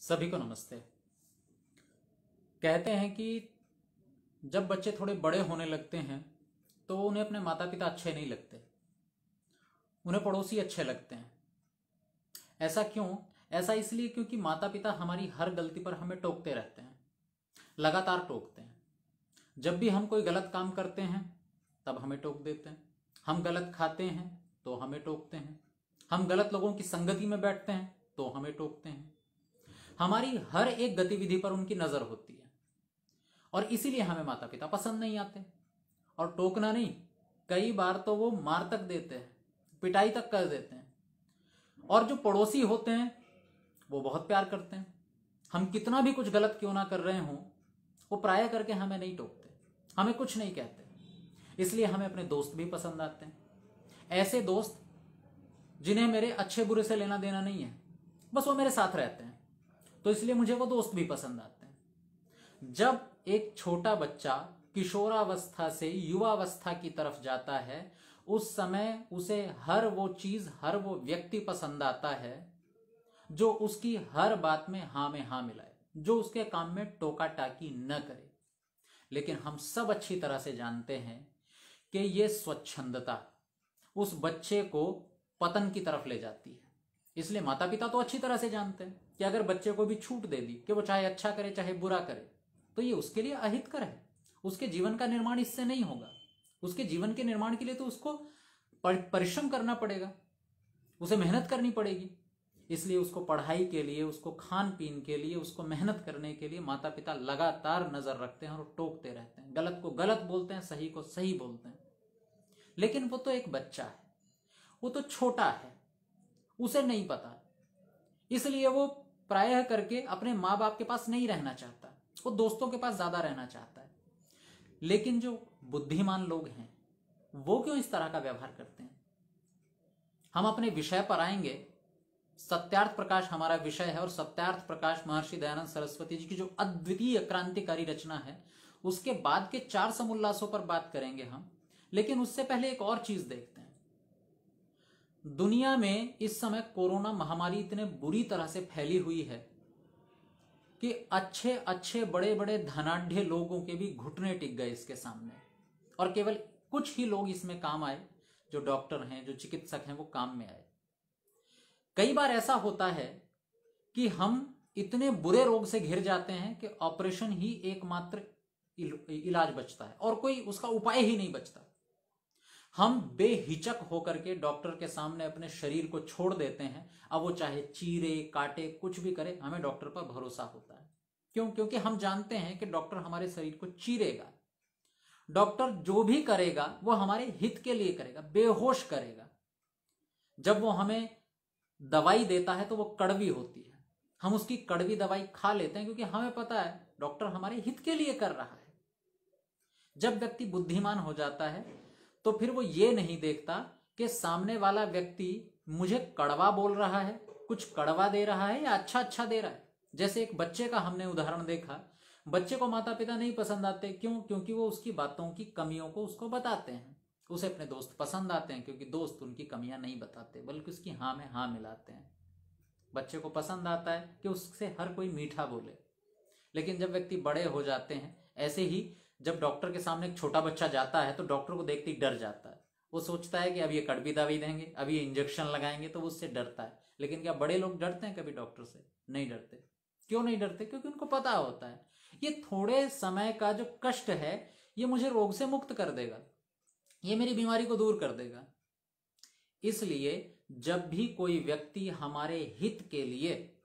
सभी को नमस्ते। कहते हैं कि जब बच्चे थोड़े बड़े होने लगते हैं तो उन्हें अपने माता पिता अच्छे नहीं लगते। उन्हें पड़ोसी अच्छे लगते हैं। ऐसा क्यों? ऐसा इसलिए क्योंकि माता पिता हमारी हर गलती पर हमें टोकते रहते हैं। लगातार टोकते हैं। जब भी हम कोई गलत काम करते हैं, तब हमें टोक देते हैं। हम गलत खाते हैं तो हमें टोकते हैं। हम गलत लोगों की संगति में बैठते हैं तो हमें टोकते हैं। हमारी हर एक गतिविधि पर उनकी नज़र होती है। और इसीलिए हमें माता पिता पसंद नहीं आते। और टोकना नहीं, कई बार तो वो मार तक देते हैं, पिटाई तक कर देते हैं। और जो पड़ोसी होते हैं, वो बहुत प्यार करते हैं। हम कितना भी कुछ गलत क्यों ना कर रहे हों, वो प्राय करके हमें नहीं टोकते, हमें कुछ नहीं कहते। इसलिए हमें अपने दोस्त भी पसंद आते हैं। ऐसे दोस्त जिन्हें मेरे अच्छे बुरे से लेना देना नहीं है, बस वो मेरे साथ रहते हैं। तो इसलिए मुझे वो दोस्त भी पसंद आते हैं। जब एक छोटा बच्चा किशोरावस्था से युवावस्था की तरफ़ जाता है, उस समय उसे हर वो चीज़, हर वो व्यक्ति पसंद आता है, जो उसकी हर बात में हाँ में हाँ मिलाए, जो उसके काम में टोका टाकी न करे। लेकिन हम सब अच्छी तरह से जानते हैं कि ये स्वच्छंदता उस बच्चे को पतन की तरफ़ ले जाती है। इसलिए माता पिता तो अच्छी तरह से जानते हैं। कि अगर बच्चे को भी छूट दे दी कि वो चाहे अच्छा करे, चाहे बुरा करे तो ये उसके लिए अहितकर है। उसके जीवन का निर्माण इससे नहीं होगा। उसके जीवन के निर्माण के लिए तो उसको परिश्रम करना पड़ेगा। उसे मेहनत करनी पड़ेगी। इसलिए उसको पढ़ाई के लिए, उसको खान पीन के लिए, उसको मेहनत करने के लिए माता पिता लगातार नज़र रखते हैं और टोकते रहते हैं। गलत को गलत बोलते हैं, सही को सही बोलते हैं। लेकिन वो तो एक बच्चा है। वो तो छोटा है। उसे नहीं पता। इसलिए वो प्रायः करके अपने माँ बाप के पास नहीं रहना चाहता। वो दोस्तों के पास ज़्यादा रहना चाहता है। लेकिन जो बुद्धिमान लोग हैं, वो क्यों इस तरह का व्यवहार करते हैं? हम अपने विषय पर आएँगे। सत्यार्थ प्रकाश हमारा विषय है और सत्यार्थ प्रकाश महर्षि दयानंद सरस्वती जी की जो अद्वितीय क्रांतिकारी रचना है, उसके बाद के चार समोल्लासों पर बात करेंगे हम। लेकिन उससे पहले एक और चीज़ देखते हैं। दुनिया में इस समय कोरोना महामारी इतने बुरी तरह से फैली हुई है कि अच्छे अच्छे बड़े बड़े धनाढ़ लोगों के भी घुटने टिक गए इसके सामने। और केवल कुछ ही लोग इसमें काम आए, जो डॉक्टर हैं, जो चिकित्सक हैं, वो काम में आए। कई बार ऐसा होता है कि हम इतने बुरे रोग से घिर जाते हैं कि ऑपरेशन ही एकमात्र इलाज बचता है, और कोई उसका उपाय ही नहीं बचता। हम बेहिचक होकर के डॉक्टर के सामने अपने शरीर को छोड़ देते हैं। अब वो चाहे चीरे, काटे, कुछ भी करे, हमें डॉक्टर पर भरोसा होता है। क्यों? क्योंकि हम जानते हैं कि डॉक्टर हमारे शरीर को चीरेगा। डॉक्टर जो भी करेगा, वो हमारे हित के लिए करेगा, बेहोश करेगा। जब वो हमें दवाई देता है तो वो कड़वी होती है। हम उसकी कड़वी दवाई खा लेते हैं, क्योंकि हमें पता है, डॉक्टर हमारे हित के लिए कर रहा है। जब व्यक्ति बुद्धिमान हो जाता है तो फिर वो ये नहीं देखता कि सामने वाला व्यक्ति मुझे कड़वा बोल रहा है, कुछ कड़वा दे रहा है या अच्छा अच्छा दे रहा है। जैसे एक बच्चे का हमने उदाहरण देखा, बच्चे को माता पिता नहीं पसंद आते, क्यों? क्योंकि वो उसकी बातों की कमियों को उसको बताते हैं। उसे अपने दोस्त पसंद आते हैं, क्योंकि दोस्त उनकी कमियाँ नहीं बताते, बल्कि उसकी हाँ में हाँ मिलाते हैं। बच्चे को पसंद आता है कि उससे हर कोई मीठा बोले। लेकिन जब व्यक्ति बड़े हो जाते हैं, ऐसे ही जब डॉक्टर के सामने एक छोटा बच्चा जाता है तो डॉक्टर को देखते ही डर जाता है। वो सोचता है कि अब ये कड़वी दवाई देंगे, अब ये इंजेक्शन लगाएँगे तो वो उससे डरता है। लेकिन क्या बड़े लोग डरते हैं कभी डॉक्टर से? नहीं डरते। क्यों नहीं डरते? क्योंकि उनको पता होता है। ये थोड़े समय का जो कष्ट है, ये मुझे रोग से मुक्त कर देगा। ये मेरी बीमारी को दूर कर देगा। इसलिए जब भी कोई व्यक्ति हमारे हित के लिए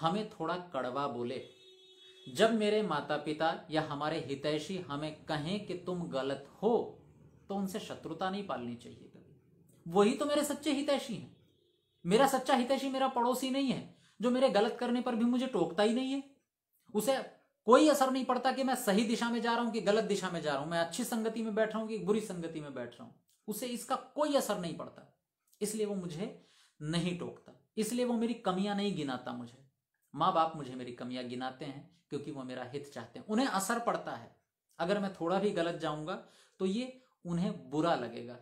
हमें थोड़ा कड़वा बोले जब मेरे माता पिता या हमारे हितैषी हमें कहें कि तुम गलत हो तो उनसे शत्रुता नहीं पालनी चाहिए कभी। वही तो मेरे सच्चे हितैषी हैं। मेरा सच्चा हितैषी मेरा पड़ोसी नहीं है, जो मेरे गलत करने पर भी मुझे टोकता ही नहीं है। उसे कोई असर नहीं पड़ता कि मैं सही दिशा में जा रहा हूँ कि गलत दिशा में जा रहा हूँ। मैं अच्छी संगति में बैठ रहा हूँ कि बुरी संगति में बैठ रहा हूँ। उसे इसका कोई असर नहीं पड़ता। इसलिए वो मुझे नहीं टोकता। इसलिए वो मेरी कमियाँ नहीं गिनाता मुझे। माँ बाप मुझे मेरी कमियाँ गिनाते हैं। क्योंकि वो मेरा हित चाहते हैं। उन्हें असर पड़ता है। अगर मैं थोड़ा भी गलत जाऊँगा तो ये उन्हें बुरा लगेगा।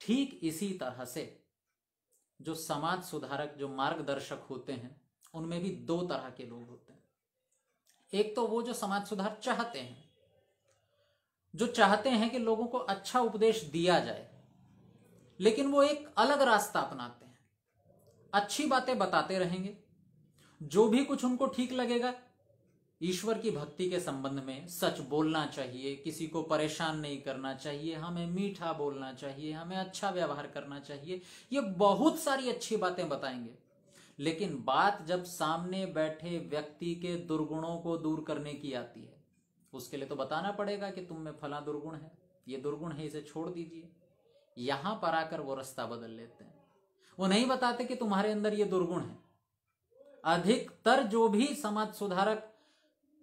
ठीक इसी तरह से जो समाज सुधारक, जो मार्गदर्शक होते हैं, उनमें भी दो तरह के लोग होते हैं। एक तो वो जो समाज सुधार चाहते हैं, जो चाहते हैं कि लोगों को अच्छा उपदेश दिया जाए, लेकिन वो एक अलग रास्ता अपनाते हैं। अच्छी बातें बताते रहेंगे जो भी कुछ उनको ठीक लगेगा। ईश्वर की भक्ति के संबंध में सच बोलना चाहिए, किसी को परेशान नहीं करना चाहिए, हमें मीठा बोलना चाहिए, हमें अच्छा व्यवहार करना चाहिए, ये बहुत सारी अच्छी बातें बताएँगे। लेकिन बात जब सामने बैठे व्यक्ति के दुर्गुणों को दूर करने की आती है, उसके लिए तो बताना पड़ेगा कि तुम में फला दुर्गुण है, ये दुर्गुण है, इसे छोड़ दीजिए। यहाँ पर आकर वो रास्ता बदल लेते हैं। वो नहीं बताते कि तुम्हारे अंदर ये दुर्गुण है। अधिकतर जो भी समाज सुधारक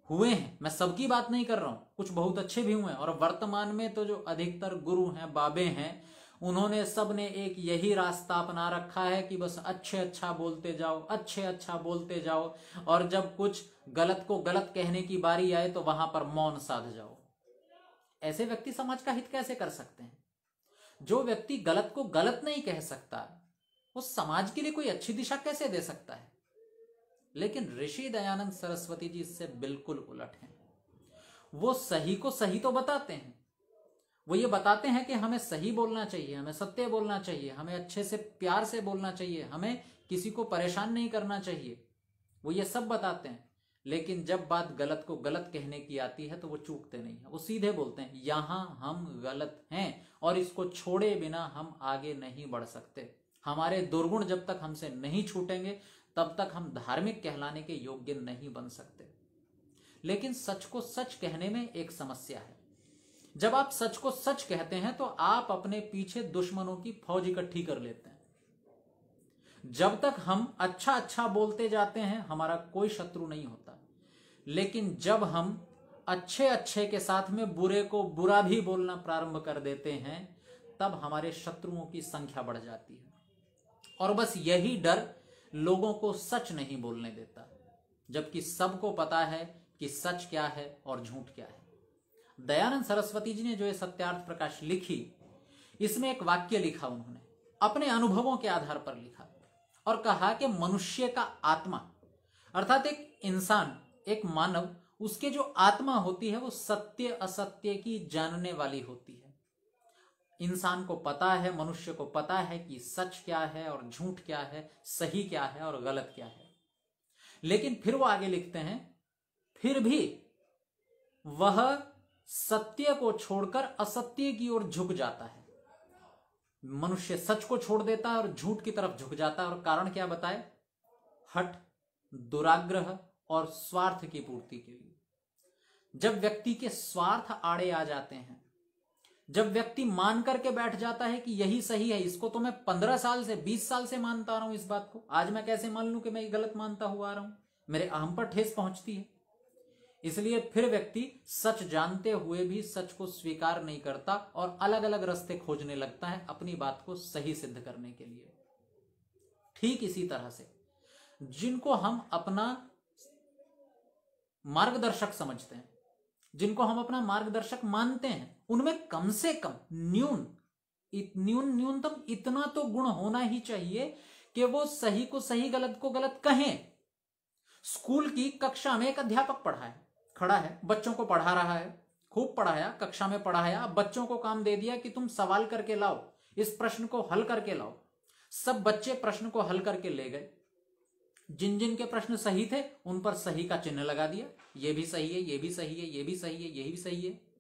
हुए हैं, मैं सबकी बात नहीं कर रहा हूँ, कुछ बहुत अच्छे भी हुए हैं, और वर्तमान में तो जो अधिकतर गुरु हैं, बाबे हैं, उन्होंने सबने एक यही रास्ता अपना रखा है कि बस अच्छे अच्छा बोलते जाओ, अच्छे अच्छा बोलते जाओ, और जब कुछ गलत को गलत कहने की बारी आए तो वहाँ पर मौन साध जाओ। ऐसे व्यक्ति समाज का हित कैसे कर सकते हैं? जो व्यक्ति गलत को गलत नहीं कह सकता, वो समाज के लिए कोई अच्छी दिशा कैसे दे सकता है? लेकिन ऋषि दयानंद सरस्वती जी इससे बिल्कुल उलट हैं। वो सही को सही तो बताते हैं। वो ये बताते हैं कि हमें सही बोलना चाहिए, हमें सत्य बोलना चाहिए, हमें अच्छे से प्यार से बोलना चाहिए, हमें किसी को परेशान नहीं करना चाहिए। वो ये सब बताते हैं। लेकिन जब बात गलत को गलत कहने की आती है तो वो चूकते नहीं है। वो सीधे बोलते हैं, यहाँ हम गलत हैं और इसको छोड़े बिना हम आगे नहीं बढ़ सकते। हमारे दुर्गुण जब तक हमसे नहीं छूटेंगे तब तक हम धार्मिक कहलाने के योग्य नहीं बन सकते। लेकिन सच को सच कहने में एक समस्या है। जब आप सच को सच कहते हैं तो आप अपने पीछे दुश्मनों की फौज इकट्ठी कर लेते हैं। जब तक हम अच्छा अच्छा बोलते जाते हैं, हमारा कोई शत्रु नहीं होता। लेकिन जब हम अच्छे अच्छे के साथ में बुरे को बुरा भी बोलना प्रारंभ कर देते हैं, तब हमारे शत्रुओं की संख्या बढ़ जाती है। और बस यही डर लोगों को सच नहीं बोलने देता, जबकि सबको पता है कि सच क्या है और झूठ क्या है। दयानंद सरस्वती जी ने जो ये सत्यार्थ प्रकाश लिखी, इसमें एक वाक्य लिखा उन्होंने, अपने अनुभवों के आधार पर लिखा, और कहा कि मनुष्य का आत्मा, अर्थात एक इंसान, एक मानव, उसके जो आत्मा होती है वो सत्य असत्य की जानने वाली होती है। इंसान को पता है, मनुष्य को पता है कि सच क्या है और झूठ क्या है, सही क्या है और गलत क्या है। लेकिन फिर वो आगे लिखते हैं, फिर भी वह सत्य को छोड़कर असत्य की ओर झुक जाता है। मनुष्य सच को छोड़ देता है और झूठ की तरफ़ झुक जाता है और कारण क्या बताए? हट, दुराग्रह और स्वार्थ की पूर्ति के लिए। जब व्यक्ति के स्वार्थ आड़े आ जाते हैं जब व्यक्ति मान करके बैठ जाता है कि यही सही है, इसको तो मैं पंद्रह साल से, बीस साल से मानता रहा हूँ इस बात को। आज मैं कैसे मान लू कि मैं ये गलत मानता हुआ आ रहा हूँ? मेरे अहम पर ठेस पहुँचती है। इसलिए फिर व्यक्ति सच जानते हुए भी सच को स्वीकार नहीं करता और अलग अलग रास्ते खोजने लगता है अपनी बात को सही सिद्ध करने के लिए। ठीक इसी तरह से, जिनको हम अपना मार्गदर्शक समझते हैं, जिनको हम अपना मार्गदर्शक मानते हैं उनमें कम से कम न्यून न्यून, न्यूनतम इतना तो गुण होना ही चाहिए कि वो सही को सही, गलत को गलत कहें। स्कूल की कक्षा में एक अध्यापक पढ़ा है, खड़ा है, बच्चों को पढ़ा रहा है, खूब पढ़ाया, कक्षा में पढ़ाया बच्चों को काम दे दिया कि तुम सवाल करके लाओ, इस प्रश्न को हल करके लाओ। सब बच्चे प्रश्न को हल करके ले गए। जिन जिन के प्रश्न सही थे, उन पर सही का चिन्ह लगा दिया। ये भी सही है, ये भी सही है, ये भी सही है, ये भी सही है।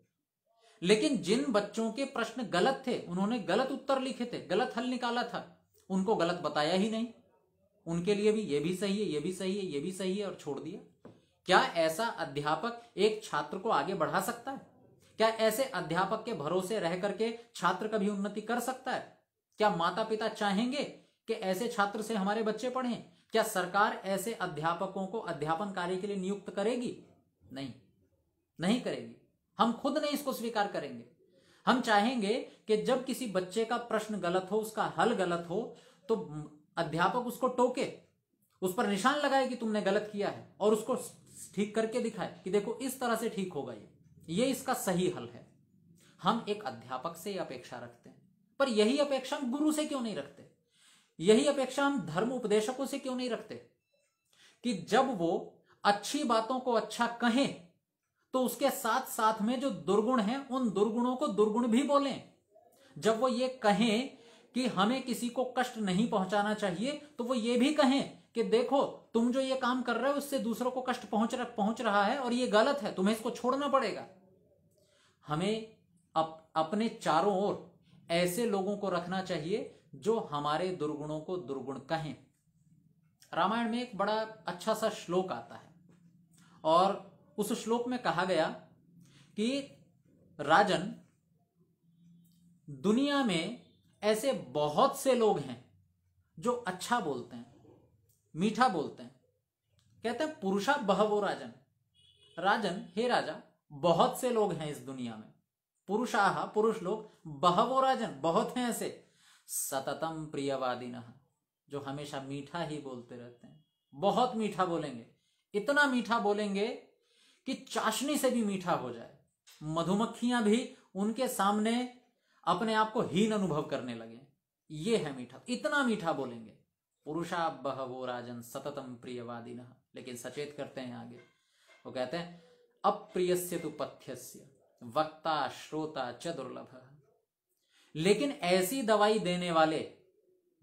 लेकिन जिन बच्चों के प्रश्न गलत थे, उन्होंने गलत उत्तर लिखे थे, गलत हल निकाला था, उनको गलत बताया ही नहीं। उनके लिए भी ये भी सही है, ये भी सही है, ये भी सही है और छोड़ दिया। क्या ऐसा अध्यापक एक छात्र को आगे बढ़ा सकता है? क्या ऐसे अध्यापक के भरोसे रह करके छात्र कभी उन्नति कर सकता है? क्या माता पिता चाहेंगे कि ऐसे छात्र से हमारे बच्चे पढ़ें? क्या सरकार ऐसे अध्यापकों को अध्यापन कार्य के लिए नियुक्त करेगी? नहीं। नहीं करेगी। हम खुद नहीं इसको स्वीकार करेंगे। हम चाहेंगे कि जब किसी बच्चे का प्रश्न गलत हो, उसका हल गलत हो तो अध्यापक उसको टोके, उस पर निशान लगाए कि तुमने गलत किया है और उसको ठीक करके दिखाए कि देखो इस तरह से ठीक होगा ये। ये इसका सही हल है। हम एक अध्यापक से अपेक्षा रखते हैं। पर यही अपेक्षा हम गुरु से क्यों नहीं रखते? यही अपेक्षा हम धर्म उपदेशकों से क्यों नहीं रखते? कि जब वो अच्छी बातों को अच्छा कहें तो उसके साथ साथ में जो दुर्गुण हैं उन दुर्गुणों को दुर्गुण भी बोलें। जब वो ये कहें कि हमें किसी को कष्ट नहीं पहुंचाना चाहिए तो वो ये भी कहें कि देखो तुम जो ये काम कर रहे हो उससे दूसरों को कष्ट पहुँच रहा पहुँच रहा है और ये गलत है तुम्हें इसको छोड़ना पड़ेगा। हमें अप, अपने चारों ओर ऐसे लोगों को रखना चाहिए जो हमारे दुर्गुणों को दुर्गुण कहें। रामायण में एक बड़ा अच्छा सा श्लोक आता है और उस श्लोक में कहा गया कि राजन, दुनिया में ऐसे बहुत से लोग हैं जो अच्छा बोलते हैं, मीठा बोलते हैं। कहते हैं, पुरुषा बहवो राजन। राजन, हे राजा, बहुत से लोग हैं इस दुनिया में। पुरुषाह पुरुष लोग, बहवो राजन, बहुत हैं ऐसे। सततम प्रियवादी जो हमेशा मीठा ही बोलते रहते हैं। बहुत मीठा बोलेंगे। इतना मीठा बोलेंगे कि चाशनी से भी मीठा हो जाए। मधुमक्खियाँ भी उनके सामने अपने आप को हीन अनुभव करने लगे। ये है मीठा। इतना मीठा बोलेंगे। पुरुषा बहवो राजन सततम प्रियवादी लेकिन सचेत करते हैं आगे। वो कहते हैं अप्रिय तो पथ्य वक्ता, श्रोता च दुर्लभ लेकिन ऐसी दवाई देने वाले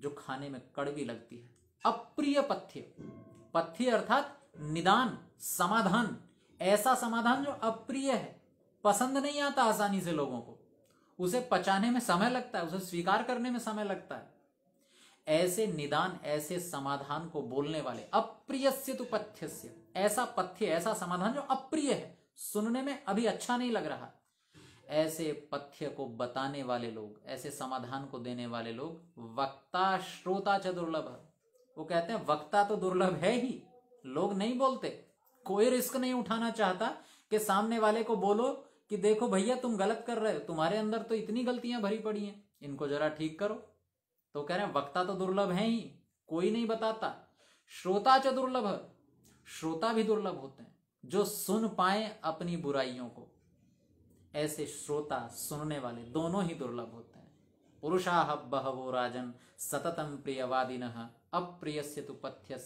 जो खाने में कड़वी लगती है। अप्रिय पथ्य। पथ्य अर्थात निदान, समाधान। ऐसा समाधान जो अप्रिय है, पसंद नहीं आता आसानी से लोगों को। उसे पचाने में समय लगता है, उसे स्वीकार करने में समय लगता है। ऐसे निदान, ऐसे समाधान को बोलने वाले अप्रिय तो पथ्य ऐसा पथ्य, ऐसा समाधान जो अप्रिय है, सुनने में अभी अच्छा नहीं लग रहा। ऐसे पथ्य को बताने वाले लोग, ऐसे समाधान को देने वाले लोग वक्ता, श्रोता च दुर्लभ वो कहते हैं, वक्ता तो दुर्लभ है ही, लोग नहीं बोलते। कोई रिस्क नहीं उठाना चाहता कि सामने वाले को बोलो कि देखो भैया तुम गलत कर रहे हो, तुम्हारे अंदर तो इतनी गलतियाँ भरी पड़ी हैं, इनको जरा ठीक करो। तो कह रहे हैं, वक्ता तो दुर्लभ है ही, कोई नहीं बताता। श्रोता च दुर्लभ, श्रोता भी दुर्लभ होते हैं, जो सुन पाए अपनी बुराइयों को। ऐसे श्रोता सुनने वाले दोनों ही दुर्लभ होते हैं। पुरुषा बहवो राजन सततम प्रियवादिन अप्रिय तो पथ्य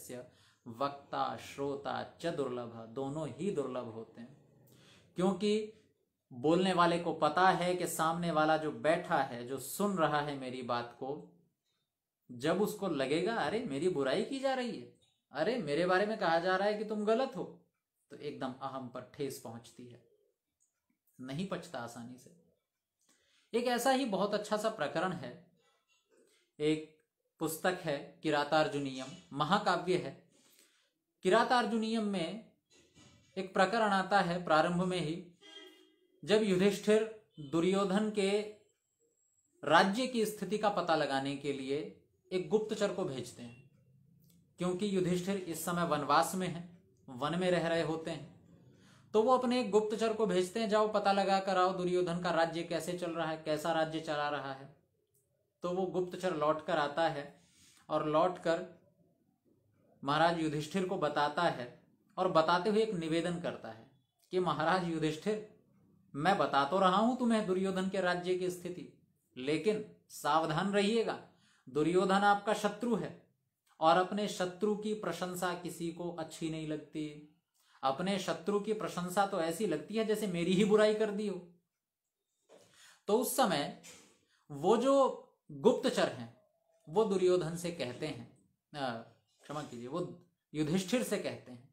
वक्ता, श्रोता च दुर्लभ दोनों ही दुर्लभ होते हैं। क्योंकि बोलने वाले को पता है कि सामने वाला जो बैठा है, जो सुन रहा है मेरी बात को, जब उसको लगेगा, अरे, मेरी बुराई की जा रही है। अरे, मेरे बारे में कहा जा रहा है कि तुम गलत हो। तो एकदम अहम पर ठेस पहुँचती है। नहीं पचता आसानी से। एक ऐसा ही बहुत अच्छा सा प्रकरण है। एक पुस्तक है, किरातार्जुनियम, महाकाव्य है। किरातार्जुनियम में एक प्रकरण आता है प्रारंभ में ही, जब युधिष्ठिर दुर्योधन के राज्य की स्थिति का पता लगाने के लिए एक गुप्तचर को भेजते हैं। क्योंकि युधिष्ठिर इस समय वनवास में है, वन में रह रहे होते हैं तो वो अपने एक गुप्तचर को भेजते हैं, जाओ पता लगा कर आओ दुर्योधन का राज्य कैसे चल रहा है, कैसा राज्य चला रहा है। तो वो गुप्तचर लौट कर आता है और लौट कर महाराज युधिष्ठिर को बताता है और बताते हुए एक निवेदन करता है कि महाराज युधिष्ठिर, मैं बता तो रहा हूँ तुम्हें दुर्योधन के राज्य की स्थिति, लेकिन सावधान रहिएगा। दुर्योधन आपका शत्रु है और अपने शत्रु की प्रशंसा किसी को अच्छी नहीं लगती। अपने शत्रु की प्रशंसा तो ऐसी लगती है जैसे मेरी ही बुराई कर दी हो। तो उस समय वो जो गुप्तचर हैं, वो दुर्योधन से कहते हैं क्षमा कीजिए, वो युधिष्ठिर से कहते हैं।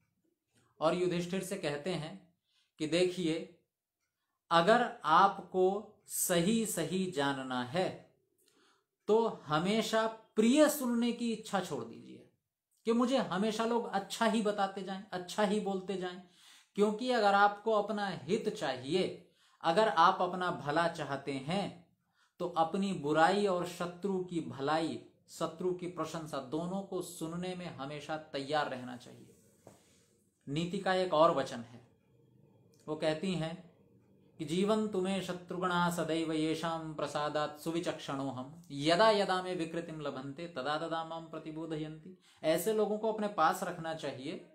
और युधिष्ठिर से कहते हैं कि देखिए, अगर आपको सही सही जानना है तो हमेशा प्रिय सुनने की इच्छा छोड़ दीजिए। कि मुझे हमेशा लोग अच्छा ही बताते जाएँ अच्छा ही बोलते जाएँ, क्योंकि अगर आपको अपना हित चाहिए, अगर आप अपना भला चाहते हैं तो अपनी बुराई और शत्रु की भलाई शत्रु की प्रशंसा दोनों को सुनने में हमेशा तैयार रहना चाहिए। नीति का एक और वचन है। वो कहती हैं कि जीवन तुम्हें शत्रुगणा सदैव येषाम प्रसादात सुविचक्षणो हम यदा यदा में विकृतिम लभंते तदा तदा माम प्रतिबोधयंती ऐसे लोगों को अपने पास रखना चाहिए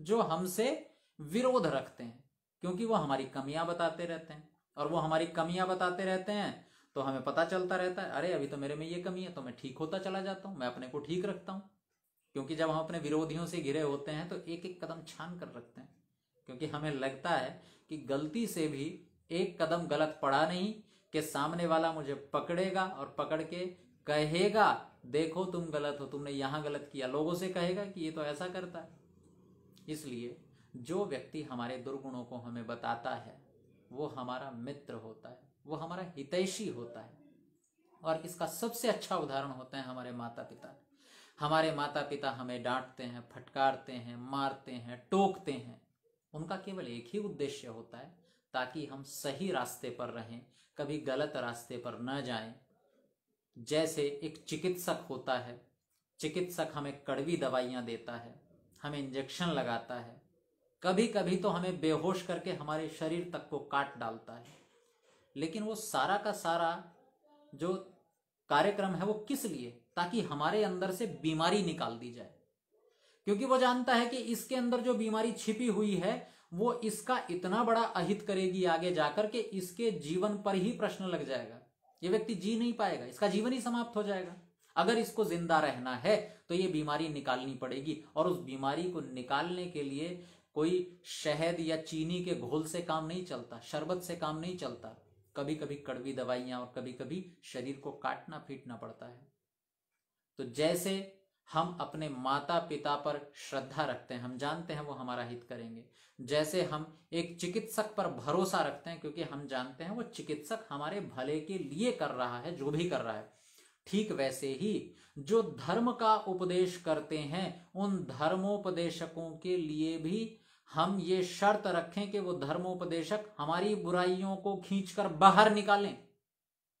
जो हमसे विरोध रखते हैं, क्योंकि वो हमारी कमियाँ बताते रहते हैं। और वो हमारी कमियाँ बताते रहते हैं तो हमें पता चलता रहता है, अरे, अभी तो मेरे में ये कमी है तो मैं ठीक होता चला जाता हूँ, मैं अपने को ठीक रखता हूँ। क्योंकि जब हम अपने विरोधियों से घिरे होते हैं तो एक एक कदम छान कर रखते हैं। क्योंकि हमें लगता है कि गलती से भी एक कदम गलत पड़ा नहीं कि सामने वाला मुझे पकड़ेगा और पकड़ के कहेगा, देखो, तुम गलत हो, तुमने यहाँ गलत किया। लोगों से कहेगा कि, ये तो ऐसा करता है। इसलिए जो व्यक्ति हमारे दुर्गुणों को हमें बताता है, वो हमारा मित्र होता है। वो हमारा हितैषी होता है। और इसका सबसे अच्छा उदाहरण होते हैं हमारे माता पिता हमारे माता पिता हमें डांटते हैं, फटकारते हैं, मारते हैं, टोकते हैं। उनका केवल एक ही उद्देश्य होता है ताकि हम सही रास्ते पर रहें, कभी गलत रास्ते पर न जाएँ। जैसे एक चिकित्सक होता है, चिकित्सक हमें कड़वी दवाइयाँ देता है, हमें इंजेक्शन लगाता है। कभी कभी तो हमें बेहोश करके हमारे शरीर तक को काट डालता है। लेकिन वो सारा का सारा जो कार्यक्रम है वो किस लिए? ताकि हमारे अंदर से बीमारी निकाल दी जाए। क्योंकि वो जानता है कि इसके अंदर जो बीमारी छिपी हुई है, वो इसका इतना बड़ा अहित करेगी आगे जाकर के इसके जीवन पर ही प्रश्न लग जाएगा। ये व्यक्ति जी नहीं पाएगा, इसका जीवन ही समाप्त हो जाएगा। अगर इसको ज़िंदा रहना है तो ये बीमारी निकालनी पड़ेगी। और उस बीमारी को निकालने के लिए कोई शहद या चीनी के घोल से काम नहीं चलता, शरबत से काम नहीं चलता। कभी कभी कड़वी दवाइयाँ और कभी कभी शरीर को काटना पीटना पड़ता है। तो जैसे हम अपने माता पिता पर श्रद्धा रखते हैं, हम जानते हैं वो हमारा हित करेंगे। जैसे हम एक चिकित्सक पर भरोसा रखते हैं क्योंकि हम जानते हैं वो चिकित्सक हमारे भले के लिए कर रहा है, जो भी कर रहा है। ठीक वैसे ही जो धर्म का उपदेश करते हैं, उन धर्मोपदेशकों के लिए भी हम ये शर्त रखें कि वो धर्मोपदेशक हमारी बुराइयों को खींचकर बाहर निकालें।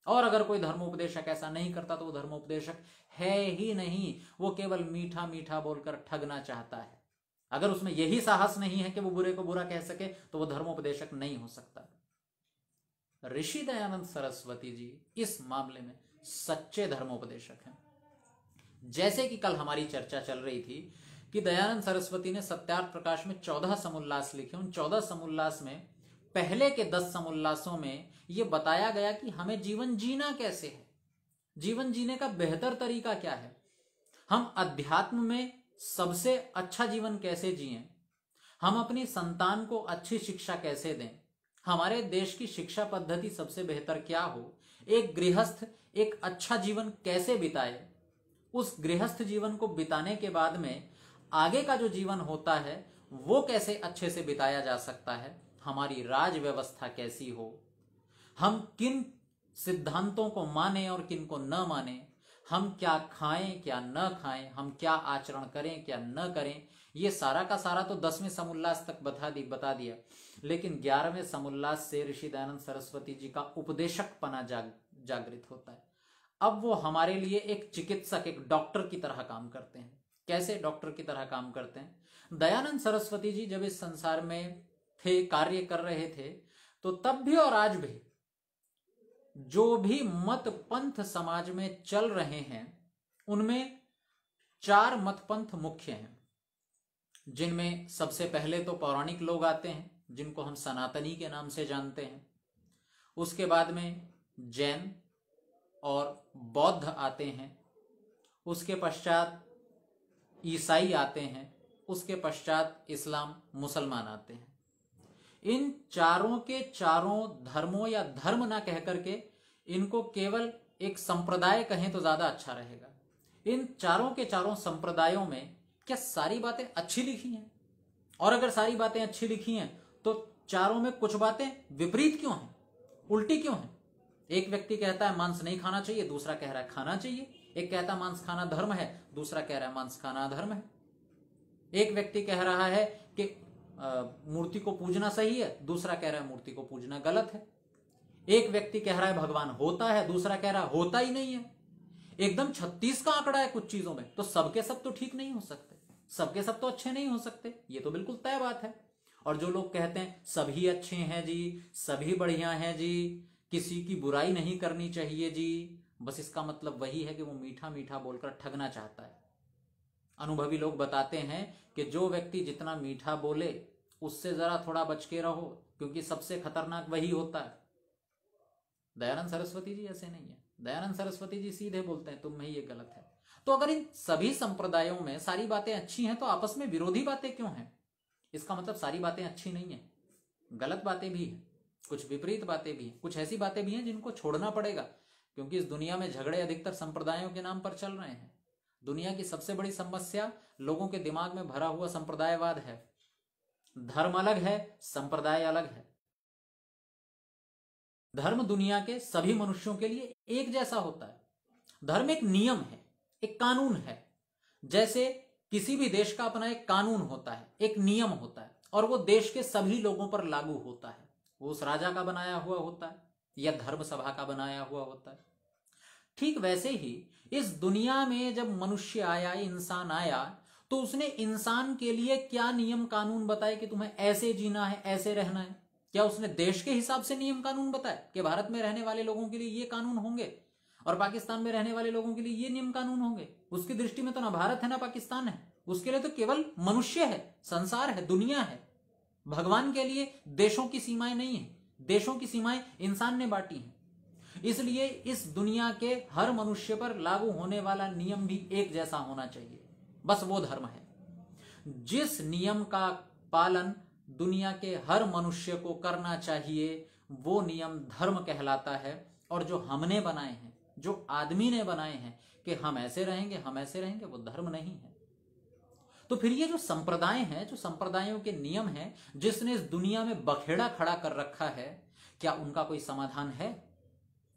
और अगर कोई धर्मोपदेशक ऐसा नहीं करता तो वो धर्मोपदेशक है ही नहीं। वो केवल मीठा मीठा बोलकर ठगना चाहता है। अगर उसमें यही साहस नहीं है कि वो बुरे को बुरा कह सके तो वो धर्मोपदेशक नहीं हो सकता। ऋषि दयानंद सरस्वती जी इस मामले में सच्चे धर्मोपदेशक हैं। जैसे कि कल हमारी चर्चा चल रही थी कि दयानंद सरस्वती ने सत्यार्थ प्रकाश में चौदह समुल्लास लिखे। उन चौदह समुल्लास में, पहले के दस समुल्लासों में यह बताया गया कि हमें जीवन जीना कैसे है? जीवन जीने का बेहतर तरीका क्या है? हम अध्यात्म में सबसे अच्छा जीवन कैसे जिए? हम अपनी संतान को अच्छी शिक्षा कैसे दें? हमारे देश की शिक्षा पद्धति सबसे बेहतर क्या हो? एक गृहस्थ एक अच्छा जीवन कैसे बिताए? उस गृहस्थ जीवन को बिताने के बाद में आगे का जो जीवन होता है, वो कैसे अच्छे से बिताया जा सकता है? हमारी राज व्यवस्था कैसी हो? हम किन सिद्धांतों को माने और किन को न माने? हम क्या खाएँ, क्या न खाएँ? हम क्या आचरण करें, क्या न करें? ये सारा का सारा तो दसवें समुल्लास तक बता दी, बता दिया। लेकिन ग्यारहवें समुल्लास से ऋषि दयानंद सरस्वती जी का उपदेशक पना जाग, जागृत होता है। अब वो हमारे लिए एक चिकित्सक, एक डॉक्टर की तरह काम करते हैं। कैसे डॉक्टर की तरह काम करते हैं? दयानंद सरस्वती जी जब इस संसार में थे, कार्य कर रहे थे तो तब भी और आज भी जो भी मत पंथ समाज में चल रहे हैं, उनमें चार मत पंथ मुख्य हैं। जिनमें सबसे पहले तो पौराणिक लोग आते हैं, जिनको हम सनातनी के नाम से जानते हैं। उसके बाद में जैन और बौद्ध आते हैं। उसके पश्चात ईसाई आते हैं, उसके पश्चात इस्लाम मुसलमान आते हैं। इन चारों के चारों धर्मों या धर्म ना कह करके इनको केवल एक संप्रदाय कहें तो ज़्यादा अच्छा रहेगा। इन चारों के चारों संप्रदायों में क्या सारी बातें अच्छी लिखी हैं? और अगर सारी बातें अच्छी लिखी हैं तो चारों में कुछ बातें विपरीत क्यों हैं? उल्टी क्यों हैं? एक व्यक्ति कहता है, मांस नहीं खाना चाहिए, दूसरा कह रहा है, खाना चाहिए। एक कहता, मांस खाना धर्म है। दूसरा कह रहा है, मांस खाना अधर्म है। एक व्यक्ति कह रहा है कि मूर्ति को पूजना सही है। दूसरा कह रहा है, मूर्ति को पूजना गलत है। एक व्यक्ति कह रहा है, भगवान होता है। दूसरा कह रहा है, होता ही नहीं है। एकदम छत्तीस का आंकड़ा है कुछ चीज़ों में। तो सबके सब तो ठीक नहीं हो सकते। सबके सब तो अच्छे नहीं हो सकते। ये तो बिल्कुल तय बात है। और जो लोग कहते हैं, सभी अच्छे हैं जी, सभी बढ़िया हैं जी, किसी की बुराई नहीं करनी चाहिए जी बस इसका मतलब वही है कि वो मीठा मीठा बोलकर ठगना चाहता है। अनुभवी लोग बताते हैं कि जो व्यक्ति जितना मीठा बोले, उससे जरा थोड़ा बच के रहो, क्योंकि सबसे खतरनाक वही होता है। दयानंद सरस्वती जी ऐसे नहीं है। दयानंद सरस्वती जी सीधे बोलते हैं, तुम में ये गलत है। तो अगर इन सभी संप्रदायों में सारी बातें अच्छी हैं तो आपस में विरोधी बातें क्यों हैं? इसका मतलब सारी बातें अच्छी नहीं है। गलत बातें भी हैं, कुछ विपरीत बातें भी हैं, कुछ ऐसी बातें भी हैं जिनको छोड़ना पड़ेगा। क्योंकि इस दुनिया में झगड़े अधिकतर संप्रदायों के नाम पर चल रहे हैं। दुनिया की सबसे बड़ी समस्या लोगों के दिमाग में भरा हुआ संप्रदायवाद है। धर्म अलग है, संप्रदाय अलग है। धर्म दुनिया के सभी मनुष्यों के लिए एक जैसा होता है। धर्म एक नियम है, एक कानून है। जैसे किसी भी देश का अपना एक कानून होता है, एक नियम होता है, और वो देश के सभी लोगों पर लागू होता है। वो उस राजा का बनाया हुआ होता है, या धर्म सभा का बनाया हुआ होता है। ठीक वैसे ही, इस दुनिया में जब मनुष्य आया, इंसान आया तो उसने इंसान के लिए क्या नियम कानून बताए कि तुम्हें ऐसे जीना है, ऐसे रहना है? क्या उसने देश के हिसाब से नियम कानून बताए कि भारत में रहने वाले लोगों के लिए ये कानून होंगे? और पाकिस्तान में रहने वाले लोगों के लिए ये नियम कानून होंगे? उसकी दृष्टि में तो ना भारत है, ना पाकिस्तान है। उसके लिए तो केवल मनुष्य है, संसार है, दुनिया है। भगवान के लिए देशों की सीमाएँ नहीं है। देशों की सीमाएँ इंसान ने बांटी हैं। इसलिए इस दुनिया के हर मनुष्य पर लागू होने वाला नियम भी एक जैसा होना चाहिए। बस वो धर्म है। जिस नियम का पालन दुनिया के हर मनुष्य को करना चाहिए, वो नियम धर्म कहलाता है और जो हमने बनाए हैं, जो आदमी ने बनाए हैं कि हम ऐसे रहेंगे, हम ऐसे रहेंगे, वो धर्म नहीं है। तो फिर ये जो संप्रदाय हैं, जो संप्रदायों के नियम हैं, जिसने इस दुनिया में बखेड़ा खड़ा कर रखा है, क्या उनका कोई समाधान है?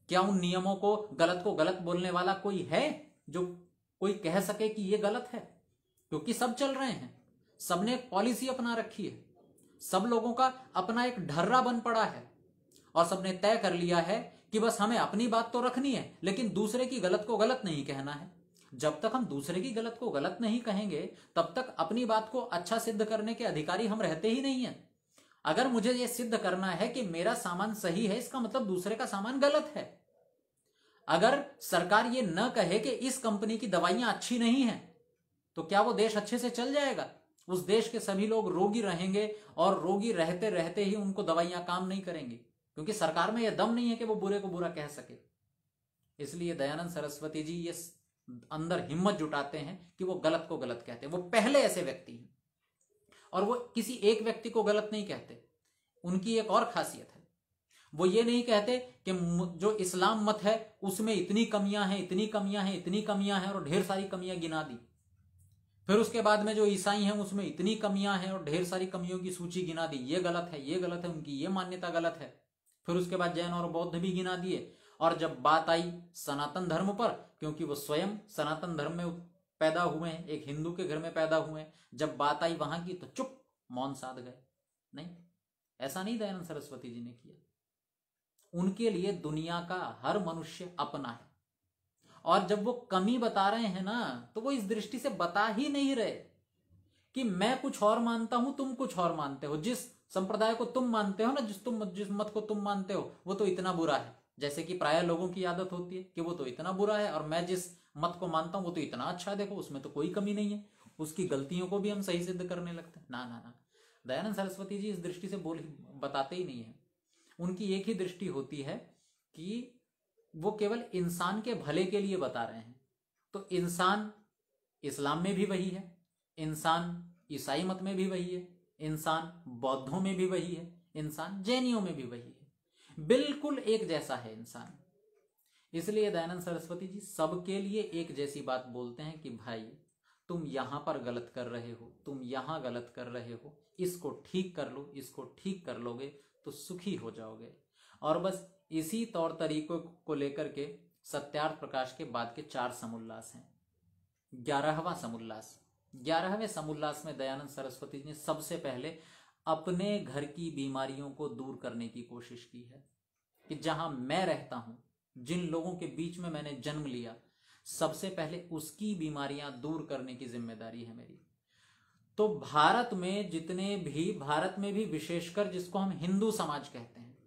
क्या उन नियमों को, गलत को गलत बोलने वाला कोई है जो कोई कह सके कि ये गलत है? क्योंकि सब चल रहे हैं। सबने एक पॉलिसी अपना रखी है। सब लोगों का अपना एक ढर्रा बन पड़ा है। और सबने तय कर लिया है कि बस हमें अपनी बात तो रखनी है, लेकिन दूसरे की गलत को गलत नहीं कहना है। जब तक हम दूसरे की गलत को गलत नहीं कहेंगे, तब तक अपनी बात को अच्छा सिद्ध करने के अधिकारी हम रहते ही नहीं है। अगर मुझे यह सिद्ध करना है कि मेरा सामान सही है, इसका मतलब दूसरे का सामान गलत है। अगर सरकार ये न कहे कि इस कंपनी की दवाइयाँ अच्छी नहीं है तो क्या वो देश अच्छे से चल जाएगा? उस देश के सभी लोग रोगी रहेंगे और रोगी रहते रहते ही उनको दवाइयाँ काम नहीं करेंगी, क्योंकि सरकार में यह दम नहीं है कि वो बुरे को बुरा कह सके। इसलिए दयानंद सरस्वती जी ये अंदर हिम्मत जुटाते हैं कि वो गलत को गलत कहते हैं। वो पहले ऐसे व्यक्ति हैं। और वो किसी एक व्यक्ति को गलत नहीं कहते। उनकी एक और खासियत है। वो ये नहीं कहते कि जो इस्लाम मत है, उसमें इतनी कमियाँ हैं, इतनी कमियाँ हैं, इतनी कमियाँ हैं और ढेर सारी कमियाँ गिना दी। फिर उसके बाद में जो ईसाई हैं, उसमें इतनी कमियाँ हैं और ढेर सारी कमियों की सूची गिना दी। ये गलत है, ये गलत है, उनकी ये मान्यता गलत है। फिर उसके बाद जैन और बौद्ध भी गिना दिए। और जब बात आई सनातन धर्म पर, क्योंकि वो स्वयं सनातन धर्म में पैदा हुए एक हिंदू के घर में पैदा हुए जब बात आई वहाँ की तो चुप, मौन साध गए। नहीं, ऐसा नहीं दयानंद सरस्वती जी ने किया। उनके लिए दुनिया का हर मनुष्य अपना है। और जब वो कमी बता रहे हैं ना तो वो इस दृष्टि से बता ही नहीं रहे कि मैं कुछ और मानता हूँ, तुम कुछ और मानते हो। जिस संप्रदाय को तुम मानते हो ना, जिस तुम, जिस मत को तुम मानते हो, वो तो इतना बुरा है। जैसे कि प्राय लोगों की आदत होती है कि वो तो इतना बुरा है, और मैं जिस मत को मानता हूँ, वो तो इतना अच्छा देखो, उसमें तो कोई कमी नहीं है। उसकी गलतियों को भी हम सही सिद्ध करने लगते हैं। ना ना ना। दयानंद सरस्वती जी इस दृष्टि से बोल, बताते ही नहीं है। उनकी एक ही दृष्टि होती है कि वो केवल इंसान के भले के लिए बता रहे हैं। तो इंसान इस्लाम में भी वही है, इंसान ईसाई मत में भी वही है, इंसान बौद्धों में भी वही है, इंसान जैनियों में भी वही है। बिल्कुल एक जैसा है इंसान। इसलिए दयानंद सरस्वती जी सबके लिए एक जैसी बात बोलते हैं कि भाई, तुम यहाँ पर गलत कर रहे हो, तुम यहाँ गलत कर रहे हो, इसको ठीक कर लो, इसको ठीक कर लोगे तो सुखी हो जाओगे। और बस इसी तौर तरीकों को लेकर के सत्यार्थ प्रकाश के बाद के चार समुल्लास हैं। ग्यारहवा समुल्लास। ग्यारहवें समुल्लास में दयानंद सरस्वती जी ने सबसे पहले अपने घर की बीमारियों को दूर करने की कोशिश की है कि जहाँ मैं रहता हूँ जिन लोगों के बीच में मैंने जन्म लिया, सबसे पहले उसकी बीमारियाँ दूर करने की ज़िम्मेदारी है मेरी। तो भारत में जितने भी, भारत में भी विशेषकर जिसको हम हिंदू समाज कहते हैं,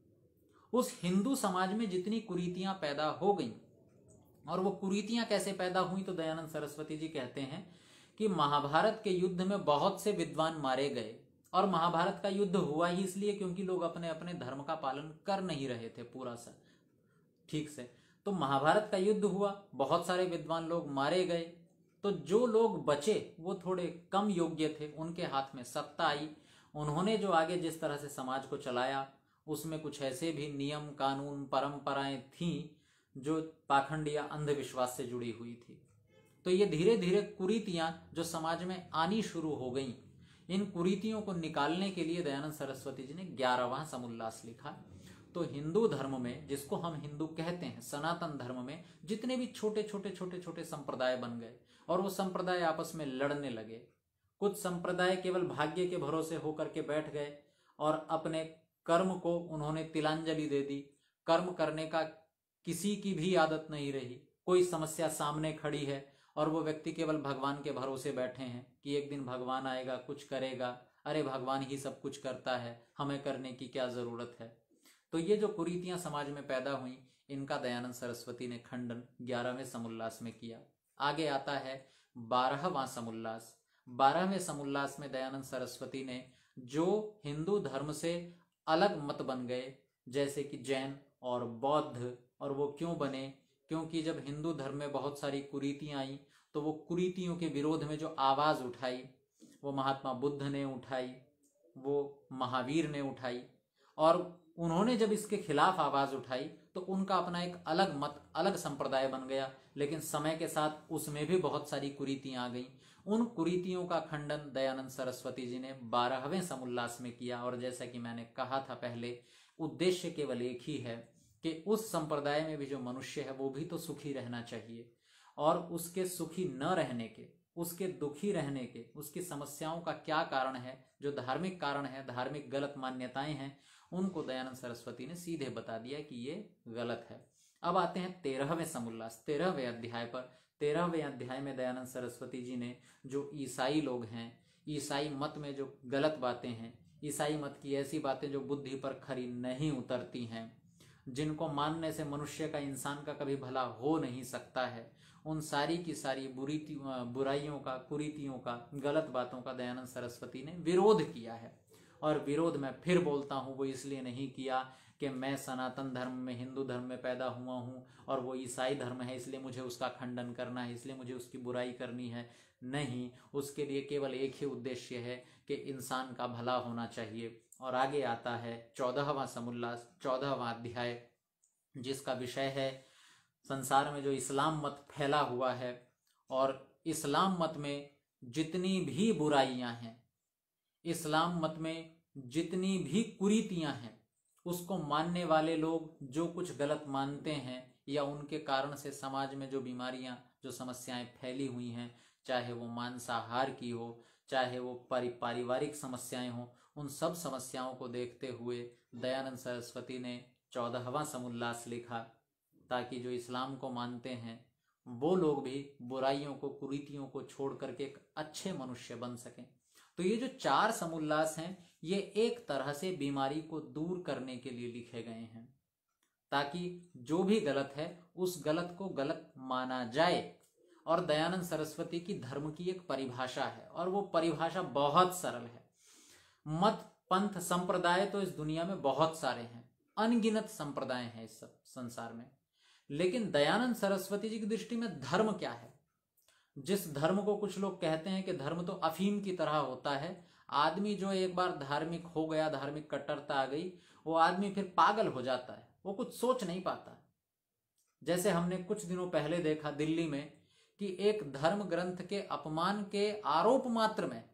उस हिंदू समाज में जितनी कुरीतियाँ पैदा हो गई, और वो कुरीतियाँ कैसे पैदा हुई तो दयानंद सरस्वती जी कहते हैं कि महाभारत के युद्ध में बहुत से विद्वान मारे गए, और महाभारत का युद्ध हुआ ही इसलिए क्योंकि लोग अपने अपने धर्म का पालन कर नहीं रहे थे पूरा सा। ठीक से। तो महाभारत का युद्ध हुआ, बहुत सारे विद्वान लोग मारे गए। तो जो लोग बचे, वो थोड़े कम योग्य थे, उनके हाथ में सत्ता आई। उन्होंने जो आगे जिस तरह से समाज को चलाया, उसमें कुछ ऐसे भी नियम, कानून, परंपराएँ थीं, जो पाखंड या अंधविश्वास से जुड़ी हुई थी। तो ये धीरे धीरे कुरीतियाँ जो समाज में आनी शुरू हो गई। इन कुरीतियों को निकालने के लिए दयानंद सरस्वती जी ने ग्यारहवा समुल्लास लिखा। तो हिंदू धर्म में, जिसको हम हिंदू कहते हैं, सनातन धर्म में, जितने भी छोटे छोटे छोटे छोटे संप्रदाय बन गए और वो संप्रदाय आपस में लड़ने लगे, कुछ संप्रदाय केवल भाग्य के भरोसे होकर के बैठ गए और अपने कर्म को उन्होंने तिलांजलि दे दी। कर्म करने का किसी की भी आदत नहीं रही। कोई समस्या सामने खड़ी है और वो व्यक्ति केवल भगवान के भरोसे बैठे हैं कि एक दिन भगवान आएगा, कुछ करेगा। अरे, भगवान ही सब कुछ करता है। हमें करने की क्या ज़रूरत है? तो ये जो कुरीतियाँ समाज में पैदा हुई, इनका दयानंद सरस्वती ने खंडन ग्यारहवें समुल्लास में किया। आगे आता है बारहवां समुल्लास। बारहवें समुल्लास में दयानंद सरस्वती ने जो हिंदू धर्म से अलग मत बन गए, जैसे कि जैन और बौद्ध, और वो क्यों बने? क्योंकि जब हिंदू धर्म में बहुत सारी कुरीतियाँ आई तो वो कुरीतियों के विरोध में जो आवाज़ उठाई, वो महात्मा बुद्ध ने उठाई, वो महावीर ने उठाई, और उन्होंने जब इसके खिलाफ आवाज़ उठाई तो उनका अपना एक अलग मत, अलग संप्रदाय बन गया। लेकिन समय के साथ उसमें भी बहुत सारी कुरीतियाँ आ गई। उन कुरीतियों का खंडन दयानंद सरस्वती जी ने बारहवें समुल्लास में किया, और जैसा कि मैंने कहा था पहले, उद्देश्य केवल एक ही है कि उस संप्रदाय में भी जो मनुष्य है, वो भी तो सुखी रहना चाहिए। और उसके सुखी न रहने के, उसके दुखी रहने के, उसकी समस्याओं का क्या कारण है, जो धार्मिक कारण है, धार्मिक गलत मान्यताएँ हैं उनको दयानंद सरस्वती ने सीधे बता दिया कि ये गलत है। अब आते हैं तेरहवें समुल्लास, तेरहवें अध्याय पर। तेरहवें अध्याय में दयानंद सरस्वती जी ने जो ईसाई लोग हैं, ईसाई मत में जो गलत बातें हैं, ईसाई मत की ऐसी बातें जो बुद्धि पर खरी नहीं उतरती हैं, जिनको मानने से मनुष्य का इंसान का कभी भला हो नहीं सकता है, उन सारी की सारी बुरी बुराइयों का, कुरीतियों का, गलत बातों का दयानंद सरस्वती ने विरोध किया है। और विरोध मैं फिर बोलता हूँ, वो इसलिए नहीं किया कि मैं सनातन धर्म में, हिंदू धर्म में पैदा हुआ हूँ और वो ईसाई धर्म है, इसलिए मुझे उसका खंडन करना है, इसलिए मुझे उसकी बुराई करनी है। नहीं, उसके लिए केवल एक ही उद्देश्य है कि इंसान का भला होना चाहिए। और आगे आता है चौदहवा समुल्लास, चौदहवा अध्याय, जिसका विषय है संसार में जो इस्लाम मत फैला हुआ है और इस्लाम मत में जितनी भी बुराइयाँ हैं इस्लाम मत में जितनी भी कुरीतियाँ हैं, उसको मानने वाले लोग जो कुछ गलत मानते हैं या उनके कारण से समाज में जो बीमारियाँ, जो समस्याएँ फैली हुई हैं, चाहे वो मांसाहार की हो, चाहे वो पारिवारिक समस्याएँ हो, उन सब समस्याओं को देखते हुए दयानंद सरस्वती ने चौदहवा समुल्लास लिखा, ताकि जो इस्लाम को मानते हैं, वो लोग भी बुराइयों को, कुरीतियों को छोड़ करके एक अच्छे मनुष्य बन सकें। तो ये जो चार समुल्लास हैं, ये एक तरह से बीमारी को दूर करने के लिए लिखे गए हैं। ताकि जो भी गलत है, उस गलत को गलत माना जाए। और दयानंद सरस्वती की धर्म की एक परिभाषा है, और वो परिभाषा बहुत सरल है। मत पंथ संप्रदाय तो इस दुनिया में बहुत सारे हैं। अनगिनत संप्रदाय हैं इस संसार में। लेकिन दयानंद सरस्वती जी की दृष्टि में धर्म क्या है? जिस धर्म को कुछ लोग कहते हैं कि धर्म तो अफीम की तरह होता है, आदमी जो एक बार धार्मिक हो गया, धार्मिक कट्टरता आ गई, वो आदमी फिर पागल हो जाता है, वो कुछ सोच नहीं पाता। जैसे हमने कुछ दिनों पहले देखा दिल्ली में कि एक धर्म ग्रंथ के अपमान के आरोप मात्र में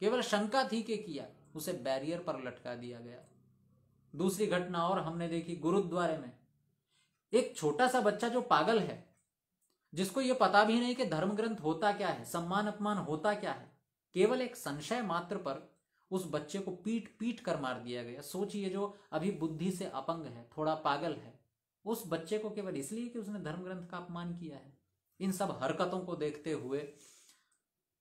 केवल शंका थी कि किया, उसे बैरियर पर लटका दिया गया। दूसरी घटना और हमने देखी गुरुद्वारे में। एक छोटा सा बच्चा जो पागल है जिसको यह पता भी नहीं कि धर्म ग्रंथ होता क्या है, सम्मान अपमान होता क्या है, केवल एक संशय मात्र पर उस बच्चे को पीट पीट कर मार दिया गया। सोचिए जो अभी बुद्धि से अपंग है, थोड़ा पागल है, उस बच्चे को केवल इसलिए कि उसने धर्म ग्रंथ का अपमान किया है। इन सब हरकतों को देखते हुए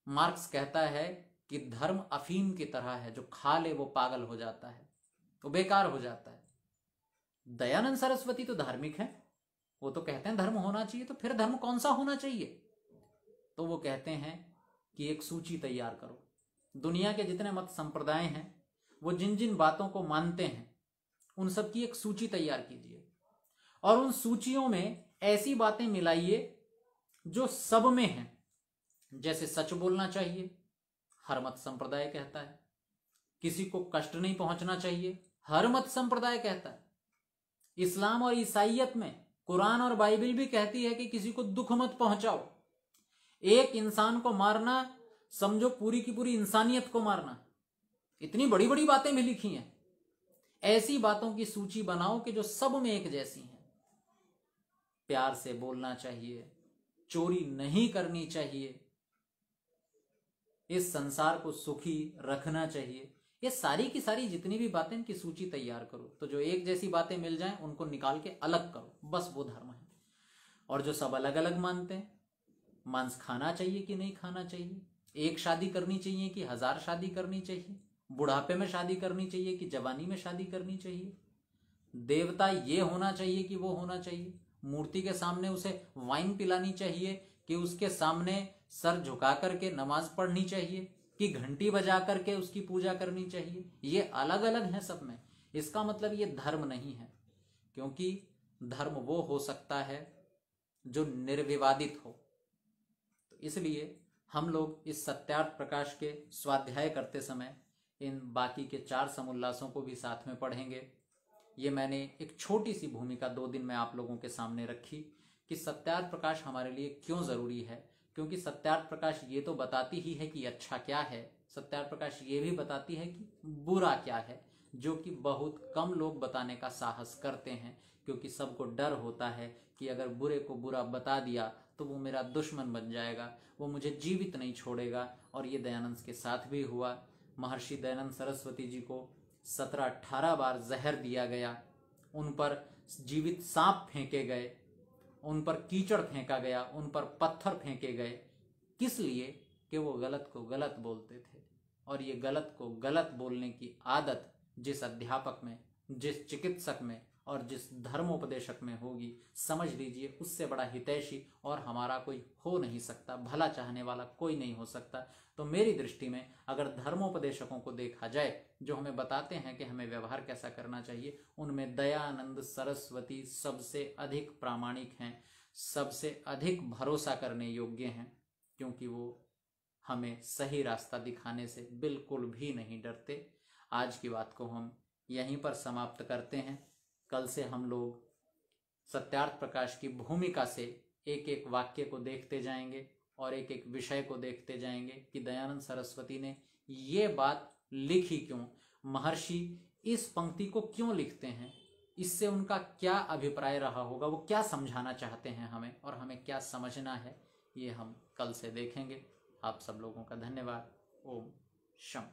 मार्क्स कहता है कि धर्म अफीम की तरह है, जो खा ले वो पागल हो जाता है, वो बेकार हो जाता है। दयानंद सरस्वती तो धार्मिक है। वो तो कहते हैं धर्म होना चाहिए तो फिर धर्म कौन सा होना चाहिए? तो वो कहते हैं कि एक सूची तैयार करो। दुनिया के जितने मत संप्रदाय हैं, वो जिन जिन बातों को मानते हैं, उन सब की एक सूची तैयार कीजिए। और उन सूचियों में ऐसी बातें मिलाइए जो सब में हैं। जैसे सच बोलना चाहिए, हर मत संप्रदाय कहता है। किसी को कष्ट नहीं पहुँचना चाहिए, हर मत संप्रदाय कहता है। इस्लाम और ईसाइयत में कुरान और बाइबल भी कहती है कि किसी को दुख मत पहुंचाओ। एक इंसान को मारना, समझो पूरी की पूरी इंसानियत को मारना। इतनी बड़ी बड़ी बातें भी लिखी हैं। ऐसी बातों की सूची बनाओ कि जो सब में एक जैसी हैं। प्यार से बोलना चाहिए, चोरी नहीं करनी चाहिए। इस संसार को सुखी रखना चाहिए। ये सारी की सारी जितनी भी बातें, इनकी सूची तैयार करो। तो जो एक जैसी बातें मिल जाएँ, उनको निकाल के अलग करो। बस वो धर्म है। और जो सब अलग अलग मानते हैं, मांस खाना चाहिए कि नहीं खाना चाहिए? एक शादी करनी चाहिए कि हज़ार शादी करनी चाहिए? बुढ़ापे में शादी करनी चाहिए कि जवानी में शादी करनी चाहिए? देवता ये होना चाहिए कि वो होना चाहिए? मूर्ति के सामने उसे वाइन पिलानी चाहिए कि उसके सामने सर झुका करके नमाज़ पढ़नी चाहिए? कि घंटी बजा करके उसकी पूजा करनी चाहिए। ये अलग अलग है सब में। इसका मतलब ये धर्म नहीं है, क्योंकि धर्म वो हो सकता है जो निर्विवादित हो। तो इसलिए हम लोग इस सत्यार्थ प्रकाश के स्वाध्याय करते समय इन बाकी के चार समुल्लासों को भी साथ में पढ़ेंगे। ये मैंने एक छोटी सी भूमिका दो दिन में आप लोगों के सामने रखी कि सत्यार्थ प्रकाश हमारे लिए क्यों ज़रूरी है क्योंकि सत्यार्थ प्रकाश ये तो बताती ही है कि अच्छा क्या है। सत्यार्थ प्रकाश ये भी बताती है कि बुरा क्या है, जो कि बहुत कम लोग बताने का साहस करते हैं, क्योंकि सबको डर होता है कि अगर बुरे को बुरा बता दिया तो वो मेरा दुश्मन बन जाएगा, वो मुझे जीवित नहीं छोड़ेगा, और ये दयानंद के साथ भी हुआ। महर्षि दयानंद सरस्वती जी को सत्रह अठारह बार जहर दिया गया, उन पर जीवित सांप फेंके गए उन पर कीचड़ फेंका गया, उन पर पत्थर फेंके गए। किस लिए? कि वो गलत को गलत बोलते थे। और ये गलत को गलत बोलने की आदत जिस अध्यापक में, जिस चिकित्सक में और जिस धर्मोपदेशक में होगी, समझ लीजिए, उससे बड़ा हितैषी और हमारा कोई हो नहीं सकता, भला चाहने वाला कोई नहीं हो सकता। तो मेरी दृष्टि में, अगर धर्मोपदेशकों को देखा जाए, जो हमें बताते हैं कि हमें व्यवहार कैसा करना चाहिए, उनमें दयानंद सरस्वती सबसे अधिक प्रामाणिक हैं, सबसे अधिक भरोसा करने योग्य हैं, क्योंकि वो हमें सही रास्ता दिखाने से बिल्कुल भी नहीं डरते। आज की बात को हम यहीं पर समाप्त करते हैं। कल से हम लोग सत्यार्थ प्रकाश की भूमिका से एक एक वाक्य को देखते जाएँगे और एक एक विषय को देखते जाएँगे कि दयानंद सरस्वती ने ये बात लिखी क्यों? महर्षि इस पंक्ति को क्यों लिखते हैं? इससे उनका क्या अभिप्राय रहा होगा? वो क्या समझाना चाहते हैं हमें और हमें क्या समझना है? ये हम कल से देखेंगे। आप सब लोगों का धन्यवाद। ओम शम